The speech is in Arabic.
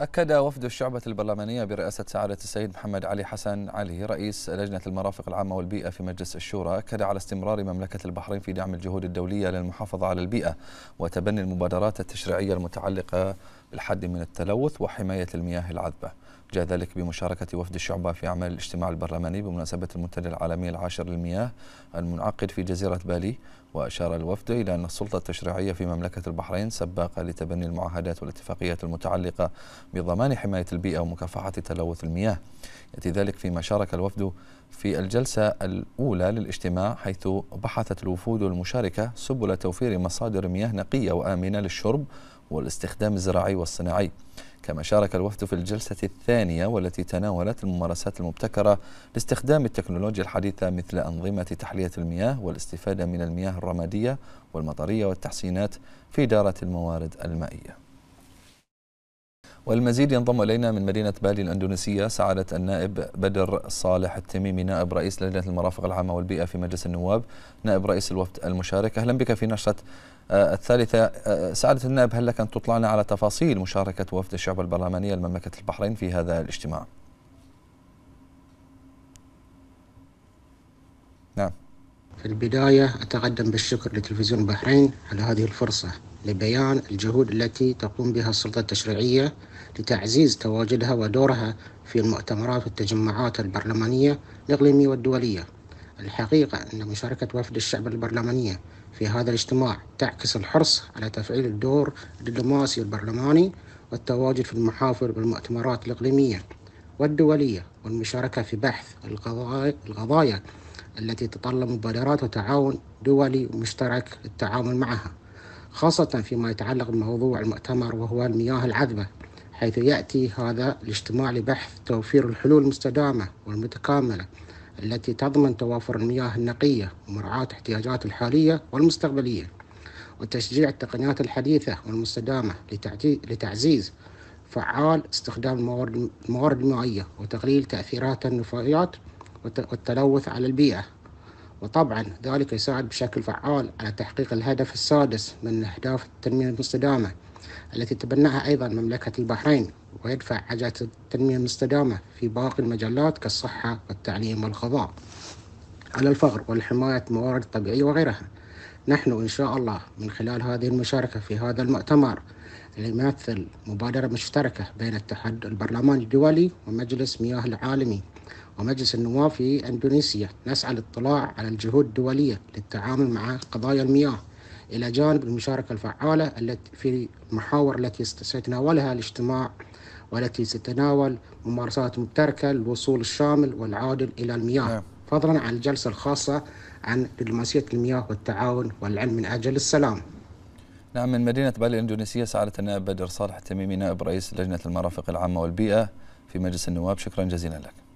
أكد وفد الشعبة البرلمانية برئاسة سعادة السيد محمد علي حسن علي رئيس لجنة المرافق العامة والبيئة في مجلس الشورى أكد على استمرار مملكة البحرين في دعم الجهود الدولية للمحافظة على البيئة وتبني المبادرات التشريعية المتعلقة بالحد من التلوث وحماية المياه العذبة. جاء ذلك بمشاركة وفد الشعبة في أعمال الاجتماع البرلماني بمناسبة المنتدى العالمي العاشر للمياه المنعقد في جزيرة بالي. وأشار الوفد إلى أن السلطة التشريعية في مملكة البحرين سباقة لتبني المعاهدات والاتفاقيات المتعلقة بضمان حماية البيئة ومكافحة تلوث المياه. يأتي ذلك فيما شارك الوفد في الجلسة الأولى للاجتماع حيث بحثت الوفود المشاركة سبل توفير مصادر مياه نقية وآمنة للشرب والاستخدام الزراعي والصناعي. كما شارك الوفد في الجلسة الثانية والتي تناولت الممارسات المبتكرة لاستخدام التكنولوجيا الحديثة مثل أنظمة تحلية المياه والاستفادة من المياه الرمادية والمطرية والتحسينات في إدارة الموارد المائية. والمزيد ينضم إلينا من مدينة بالي الأندونيسية سعادة النائب بدر صالح التميمي نائب رئيس لجنة المرافق العامة والبيئة في مجلس النواب نائب رئيس الوفد المشارك. أهلا بك في نشرة آه، الثالثة. آه، سعادة النائب هل لك أن تطلعنا على تفاصيل مشاركة وفد الشعب البرلمانية لمملكة البحرين في هذا الاجتماع؟ نعم. في البداية أتقدم بالشكر لتلفزيون البحرين على هذه الفرصة. لبيان الجهود التي تقوم بها السلطة التشريعية لتعزيز تواجدها ودورها في المؤتمرات والتجمعات البرلمانية الإقليمية والدولية. الحقيقة أن مشاركة وفد الشعب البرلمانية في هذا الاجتماع تعكس الحرص على تفعيل الدور الدبلوماسي البرلماني والتواجد في المحافل والمؤتمرات الإقليمية والدولية والمشاركة في بحث القضايا التي تتطلب مبادرات وتعاون دولي مشترك للتعامل معها. خاصة فيما يتعلق بموضوع المؤتمر وهو المياه العذبة حيث يأتي هذا الاجتماع لبحث توفير الحلول المستدامة والمتكاملة التي تضمن توافر المياه النقية ومراعاة احتياجات الحالية والمستقبلية وتشجيع التقنيات الحديثة والمستدامة لتعزيز فعال استخدام الموارد المائية وتقليل تأثيرات النفايات والتلوث على البيئة. وطبعا ذلك يساعد بشكل فعال على تحقيق الهدف السادس من أهداف التنمية المستدامة التي تبناها أيضا مملكة البحرين ويدفع عجلة التنمية المستدامة في باقي المجالات كالصحة والتعليم والقضاء على الفقر والحماية الموارد الطبيعية وغيرها. نحن إن شاء الله من خلال هذه المشاركة في هذا المؤتمر اللي يمثل مبادرة مشتركة بين الاتحاد البرلماني الدولي ومجلس مياه العالمي ومجلس النواب في أندونيسيا نسعى للاطلاع على الجهود الدولية للتعامل مع قضايا المياه إلى جانب المشاركة الفعالة التي في المحاور التي سيتناولها الاجتماع والتي ستتناول ممارسات مشتركة للوصول الشامل والعادل إلى المياه. نعم. فضلا عن الجلسة الخاصة عن دبلوماسية المياه والتعاون والعلم من أجل السلام. نعم من مدينة بالي الإندونيسية سعادة النائب بدر صالح التميمي نائب رئيس لجنة المرافق العامة والبيئة في مجلس النواب. شكرا جزيلا لك.